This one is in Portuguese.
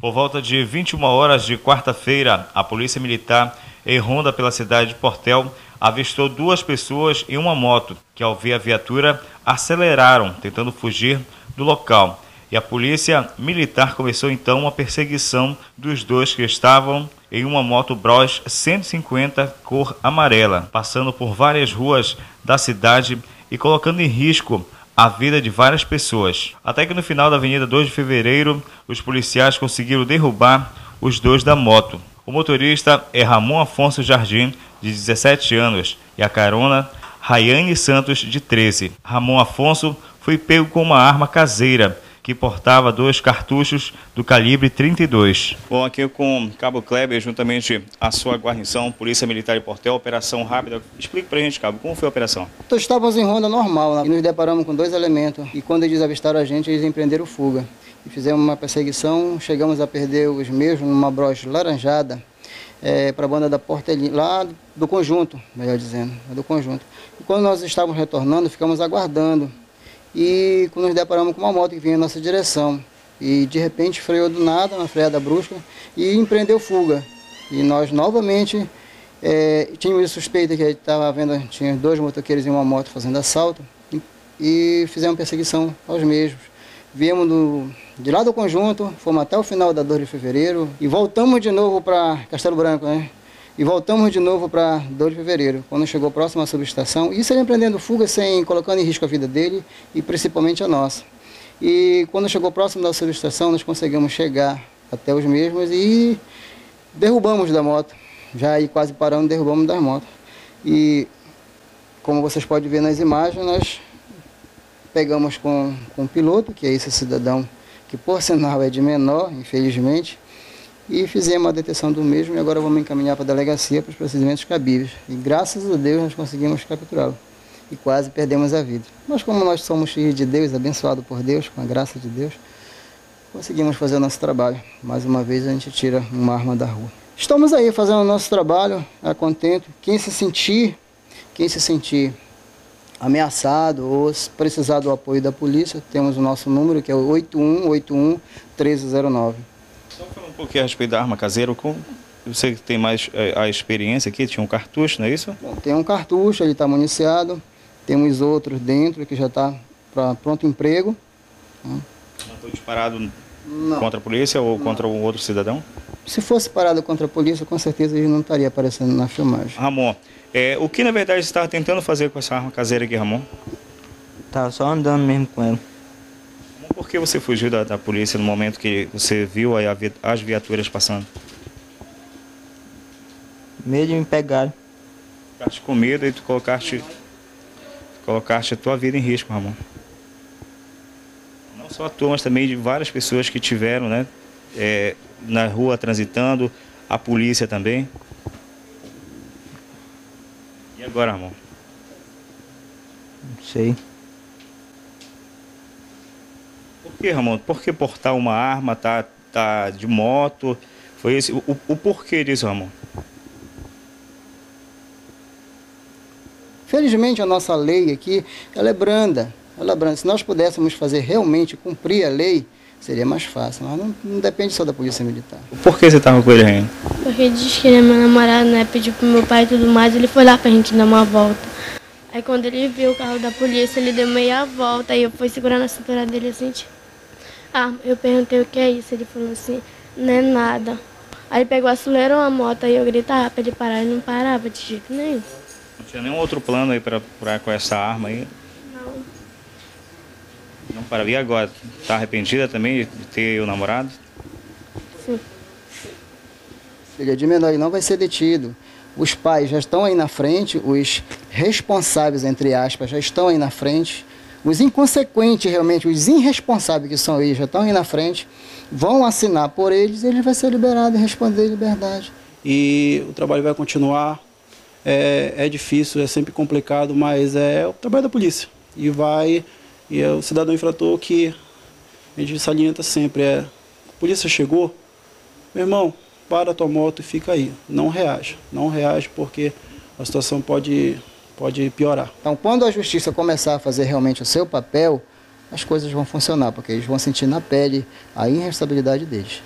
Por volta de 21 horas de quarta-feira, a Polícia Militar, em ronda pela cidade de Portel, avistou duas pessoas em uma moto que, ao ver a viatura, aceleraram, tentando fugir do local. E a Polícia Militar começou então uma perseguição dos dois que estavam em uma moto Bros 150 cor amarela, passando por várias ruas da cidade e colocando em risco a vida de várias pessoas. Até que no final da Avenida 2 de Fevereiro, os policiais conseguiram derrubar os dois da moto. O motorista é Ramon Afonso Jardim, de 17 anos, e a carona Rayane Santos, de 13. Ramon Afonso foi pego com uma arma caseira que portava dois cartuchos do calibre 32. Bom, aqui com Cabo Kleber, juntamente a sua guarnição, Polícia Militar de Portel, Operação Rápida. Explique pra gente, Cabo, como foi a operação? Então, estávamos em ronda normal e nos deparamos com dois elementos. E quando eles avistaram a gente, eles empreenderam fuga. E fizemos uma perseguição, chegamos a perder os mesmos numa broche laranjada é, para a banda da Portelinha, lá do conjunto, melhor dizendo, do conjunto. E quando nós estávamos retornando, ficamos aguardando e quando nos deparamos com uma moto que vinha em nossa direção. E de repente freou do nada, uma freada brusca, e empreendeu fuga. E nós novamente é, tínhamos suspeita que estava vendo, tinha dois motoqueiros em uma moto fazendo assalto, e, e fizemos perseguição aos mesmos. Viemos do, de lá do conjunto, fomos até o final da 2 de fevereiro e voltamos de novo para Castelo Branco, né? E voltamos de novo para 2 de fevereiro, quando chegou próximo à subestação. Isso ele empreendendo fuga sem colocando em risco a vida dele e principalmente a nossa. E quando chegou próximo da subestação, nós conseguimos chegar até os mesmos e derrubamos da moto. Já aí quase parando, derrubamos da moto. E como vocês podem ver nas imagens, nós pegamos com, com o piloto, que é esse cidadão, que por sinal é de menor, infelizmente, e fizemos a detenção do mesmo e agora vamos encaminhar para a delegacia para os procedimentos cabíveis. E graças a Deus nós conseguimos capturá-lo e quase perdemos a vida. Mas como nós somos filhos de Deus, abençoados por Deus, com a graça de Deus, conseguimos fazer o nosso trabalho. Mais uma vez a gente tira uma arma da rua. Estamos aí fazendo o nosso trabalho, a contento. Quem se sentir, quem se sentir ameaçado ou precisar do apoio da polícia, temos o nosso número que é o 8181 1309. Então, falando um pouquinho a respeito da arma caseira, com você tem mais é, a experiência aqui, tinha um cartucho, não é isso? Bom, tem um cartucho, ele está municiado, temos outros dentro que já está para pronto emprego. Não foi disparado não. contra a polícia ou não. contra um outro cidadão? Se fosse parado contra a polícia, com certeza ele não estaria aparecendo na filmagem. Ramon, é, o que na verdade você estava tentando fazer com essa arma caseira aqui, Ramon? Estava só andando mesmo com ela. Por que você fugiu da, da polícia no momento que você viu a, as viaturas passando? Medo de me pegar. Ficaste com medo e tu colocaste, colocaste a tua vida em risco, Ramon. Não só a tua, mas também de várias pessoas que tiveram, né? É, na rua transitando, a polícia também. E agora, Ramon? Não sei. Por que, Ramon? Por que portar uma arma, tá, tá de moto? Foi esse o, o porquê disso, Ramon? Felizmente a nossa lei aqui, ela é branda. Ela é branda. Se nós pudéssemos fazer realmente cumprir a lei, seria mais fácil. Mas não, não depende só da polícia militar. Por que você estava com ele ainda? Porque ele disse que ele é meu namorado, né? Pediu pro meu pai e tudo mais, ele foi lá pra gente dar uma volta. Aí quando ele viu o carro da polícia, ele deu meia volta, aí eu fui segurando a cintura dele assim, tipo, ah, eu perguntei o que é isso, ele falou assim, não é nada. Aí pegou, acelerou a moto, aí eu gritava pra ele parar, ele não parava de jeito nenhum. Não tinha nenhum outro plano aí pra, pra com essa arma aí? Não. Não para. E agora? Tá arrependida também de ter o namorado? Sim. Filha de menor, ele não vai ser detido. Os pais já estão aí na frente, os responsáveis, entre aspas, já estão aí na frente. Os inconsequentes, realmente, os irresponsáveis que são eles, já estão aí na frente, vão assinar por eles e ele vai ser liberado e responder em liberdade. E o trabalho vai continuar é, é difícil, é sempre complicado, mas é o trabalho da polícia. E vai, e é o cidadão infrator que a gente salienta sempre, é, a polícia chegou, meu irmão, para a tua moto e fica aí, não reage, não reage porque a situação pode, pode piorar. Então quando a justiça começar a fazer realmente o seu papel, as coisas vão funcionar, porque eles vão sentir na pele a irresponsabilidade deles.